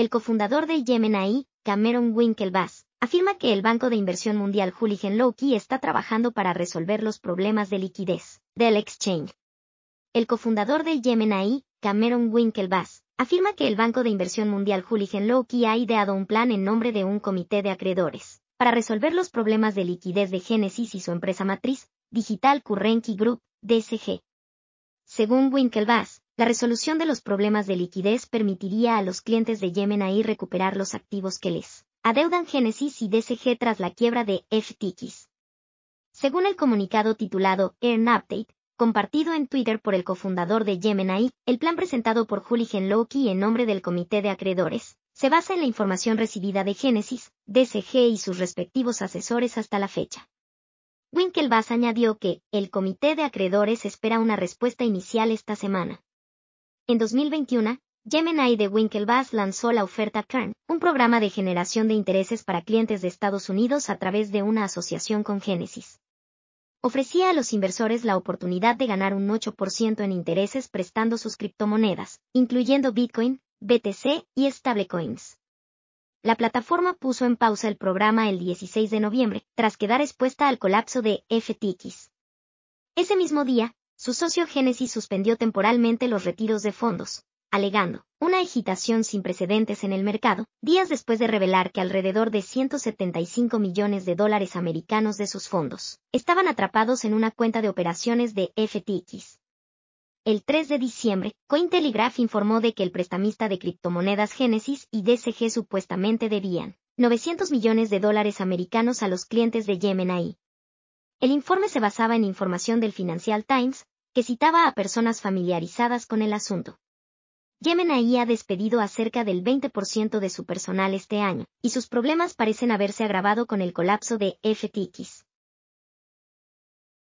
El cofundador de Gemini, Cameron Winklevoss, afirma que el Banco de Inversión Mundial Hooligan Loki está trabajando para resolver los problemas de liquidez del exchange. El cofundador de Gemini, Cameron Winklevoss, afirma que el Banco de Inversión Mundial Hooligan Loki ha ideado un plan en nombre de un comité de acreedores para resolver los problemas de liquidez de Genesis y su empresa matriz, Digital Currency Group, DSG. Según Winklevoss, la resolución de los problemas de liquidez permitiría a los clientes de Gemini recuperar los activos que les adeudan Genesis y DSG tras la quiebra de FTX. Según el comunicado titulado Earn Update, compartido en Twitter por el cofundador de Gemini, el plan presentado por Julian Loki en nombre del comité de acreedores, se basa en la información recibida de Genesis, DSG y sus respectivos asesores hasta la fecha. Winklevoss añadió que, el comité de acreedores espera una respuesta inicial esta semana. En 2021, Gemini de Winklevoss lanzó la oferta Kern, un programa de generación de intereses para clientes de Estados Unidos a través de una asociación con Genesis. Ofrecía a los inversores la oportunidad de ganar un 8% en intereses prestando sus criptomonedas, incluyendo Bitcoin, BTC y stablecoins. La plataforma puso en pausa el programa el 16 de noviembre, tras quedar expuesta al colapso de FTX. Ese mismo día, su socio Genesis suspendió temporalmente los retiros de fondos, alegando una agitación sin precedentes en el mercado, días después de revelar que alrededor de 175 millones de dólares americanos de sus fondos estaban atrapados en una cuenta de operaciones de FTX. El 3 de diciembre, Cointelegraph informó de que el prestamista de criptomonedas Genesis y DCG supuestamente debían 900 millones de dólares americanos a los clientes de Gemini. El informe se basaba en información del Financial Times, que citaba a personas familiarizadas con el asunto. Gemini ha despedido a cerca del 20% de su personal este año, y sus problemas parecen haberse agravado con el colapso de FTX.